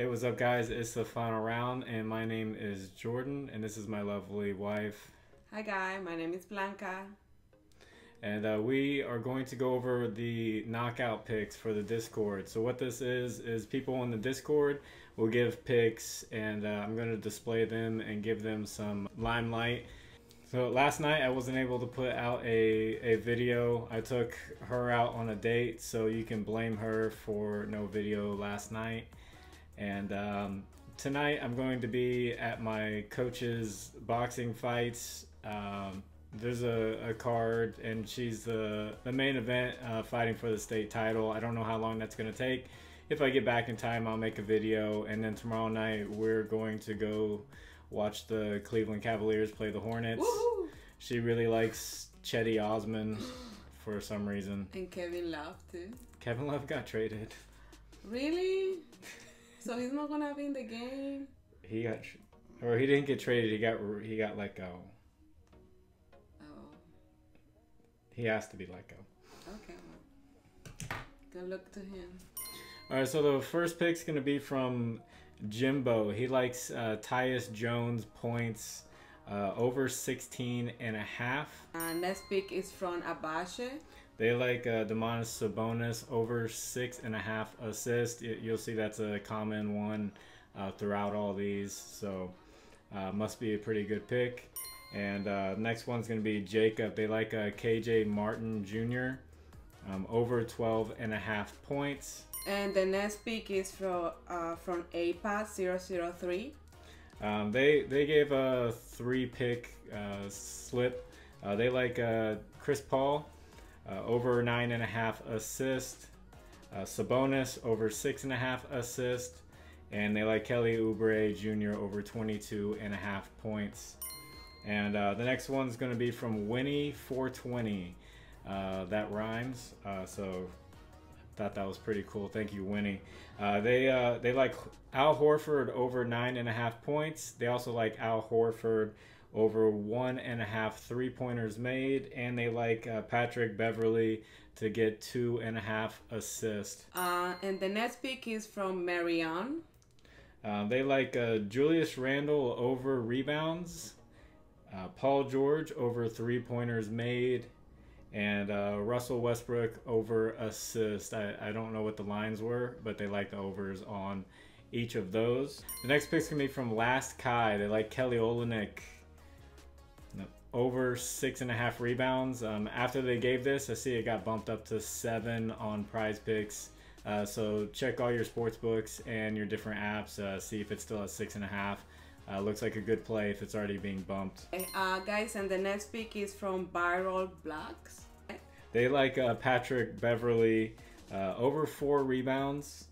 Hey, what's up, guys? It's the final round, and my name is Jordan, and this is my lovely wife. Hi, guy. My name is Blanca. And uh, we are going to go over the knockout picks for the Discord. So, what this is, is people in the Discord will give picks, and uh, I'm going to display them and give them some limelight. So, last night I wasn't able to put out a, a video. I took her out on a date, so you can blame her for no video last night. And um, tonight I'm going to be at my coach's boxing fights. Um, there's a, a, card, and she's the, the main event uh, fighting for the state title. I don't know how long that's going to take. If I get back in time, I'll make a video. And then tomorrow night, we're going to go watch the Cleveland Cavaliers play the Hornets. Woo-hoo! She really likes Cedi Osman for some reason. And Kevin Love, too. Kevin Love got traded. Really? So he's not gonna be in the game. He got, or he didn't get traded. He got he got let go. Oh. He has to be let go. Okay. Well, good luck to him. All right. So the first pick's gonna be from Jimbo. He likes uh, Tyus Jones points. Uh, over 16 and a half. Uh, next pick is from Abache. They like uh, Domantas Sabonis over six and a half assists. You'll see that's a common one uh, throughout all these. So uh, must be a pretty good pick. And uh, next one's going to be Jacob. They like uh, KJ Martin Jr. Um, over 12 and a half points. And the next pick is from uh, from APAT 003. Um, they they gave a three pick uh, slip. Uh, they like uh, Chris Paul uh, over nine and a half assist. Uh, Sabonis over six and a half assist. And they like Kelly Oubre Jr. over 22 and a half points. And uh, the next one's going to be from Winnie 420. Uh, that rhymes. So thought that was pretty cool. Thank you, Winnie. Uh, they uh, they like Al Horford over nine and a half points. They also like Al Horford over one and a half three pointers made, and they like uh, Patrick Beverley to get two and a half assists. Uh, and the next pick is from Marianne. Uh, they like uh, Julius Randle over rebounds, uh, Paul George over three pointers made, and uh, Russell Westbrook over assist. I, I don't know what the lines were, but they like the overs on each of those. The next pick's gonna be from Last Kai. They like Kelly Olynyk over six and a half rebounds. Um, after they gave this, I see it got bumped up to seven on Prize Picks. Uh, so check all your sports books and your different apps. Uh, see if it's still at six and a half. Uh, looks like a good play if it's already being bumped. Uh, guys, and the next pick is from Viral Blocks. They like uh, Patrick Beverley, uh, over four rebounds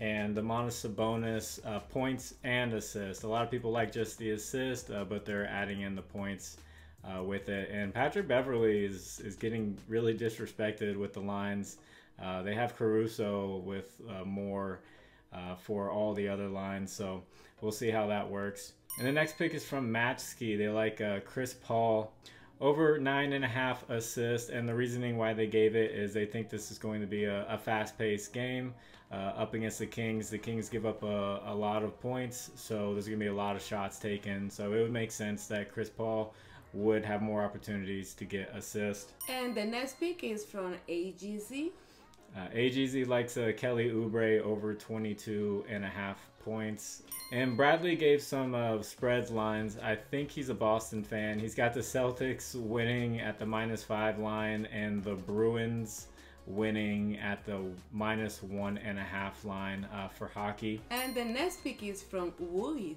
and the Domantas Sabonis uh, points and assists. A lot of people like just the assist, uh, but they're adding in the points uh, with it. And Patrick Beverley is is getting really disrespected with the lines. Uh, they have Caruso with uh, more uh, for all the other lines, so we'll see how that works. And the next pick is from Matchski. They like uh, Chris Paul over nine and a half assists, and the reasoning why they gave it is they think this is going to be a, a fast-paced game uh, up against the Kings. The Kings give up a, a lot of points, so there's going to be a lot of shots taken. So it would make sense that Chris Paul would have more opportunities to get assists. And the next pick is from AGZ. Uh, AGZ likes uh, Kelly Oubre over 22 and a half points. And Bradley gave some uh, spreads lines. I think he's a Boston fan. He's got the Celtics winning at the minus five line and the Bruins winning at the minus one and a half line uh, for hockey. And the next pick is from Wood.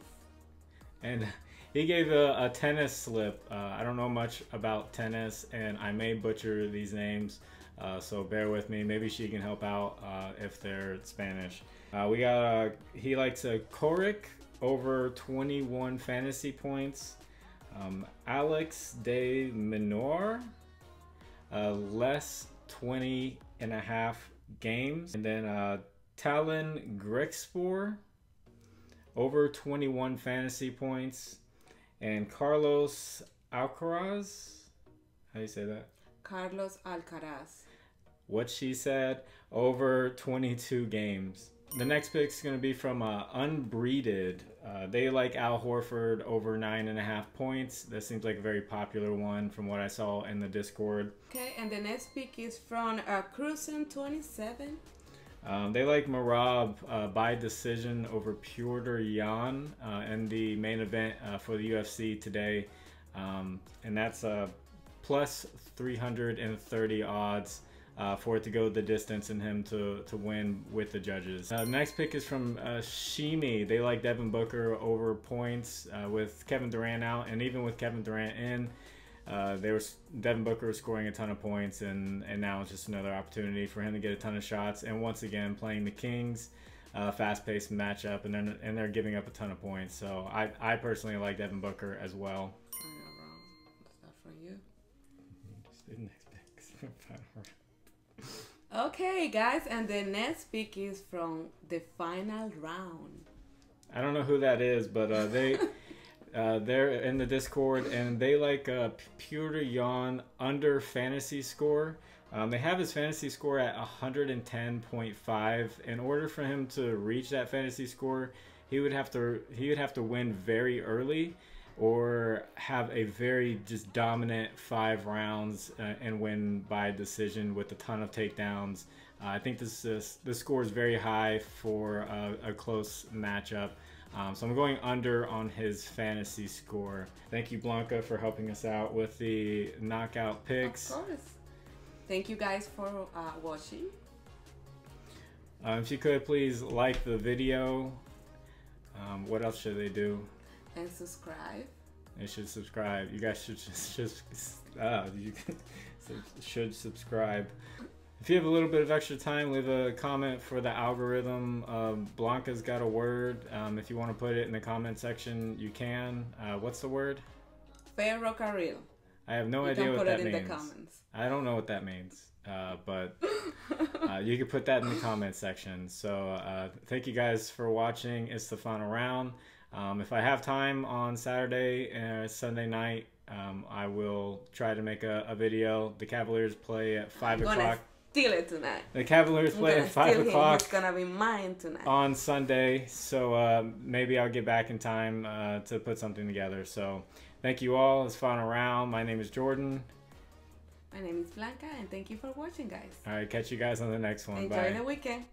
And he gave a, a tennis slip. Uh, I don't know much about tennis, and I may butcher these names, uh, so bear with me. Maybe she can help out uh, if they're Spanish. Uh, we got uh, he likes a Coric over 21 fantasy points. Um, Alex de Minaur, uh, less 20 and a half games, and then uh, Tallon Griekspoor over 21 fantasy points and Carlos Alcaraz. How do you say that? Carlos Alcaraz. What she said over 22 games. The next pick is going to be from uh, Unbreeded. Uh, they like Al Horford over nine and a half points. That seems like a very popular one from what I saw in the Discord. Okay, and the next pick is from uh, Cruisen27. Um, they like Merab uh, by decision over Petr Yan uh, in the main event uh, for the UFC today. Um, and that's a plus 330 odds uh, for it to go the distance and him to, to win with the judges. Uh, next pick is from uh, Shimi. They like Devin Booker over points uh, with Kevin Durant out, and even with Kevin Durant in. Uh, they were Devin Booker was scoring a ton of points, and and now it's just another opportunity for him to get a ton of shots. And once again, playing the Kings, uh, fast-paced matchup, and then and they're giving up a ton of points. So I I personally like Devin Booker as well. I know, wrong. That's not for you. Next picks. Okay, guys, and the next pick is from the final round. I don't know who that is, but uh, they uh, they're in the Discord and they like uh, Petr Yan under fantasy score. Um, they have his fantasy score at 110.5. In order for him to reach that fantasy score, he would have to he would have to win very early or have a very just dominant five rounds uh, and win by decision with a ton of takedowns. Uh, I think this is, this score is very high for a, a close matchup. Um, so I'm going under on his fantasy score. Thank you, Blanca, for helping us out with the knockout picks. Of course. Thank you guys for uh, watching. Um, if you could please like the video. Um, what else should they do? And subscribe. They should subscribe. You guys should just, just ah, you should subscribe. If you have a little bit of extra time, leave a comment for the algorithm. Um, Blanca's got a word. Um, if you want to put it in the comment section, you can. Uh, what's the word? Ferrocarril. I have no you idea what put that it in means. the comments. I don't know what that means, uh, but uh, you can put that in the comment section. So uh, thank you guys for watching. It's the final round. Um, if I have time on Saturday and Sunday night, um, I will try to make a, a video. The Cavaliers play at 5 I'm o'clock. steal it tonight. The Cavaliers play at 5 steal him. o'clock It's gonna be mine tonight. on Sunday. So uh, maybe I'll get back in time uh, to put something together. So thank you all. It's final round. My name is Jordan. My name is Blanca, and thank you for watching, guys. All right, catch you guys on the next one. Enjoy Bye. the weekend.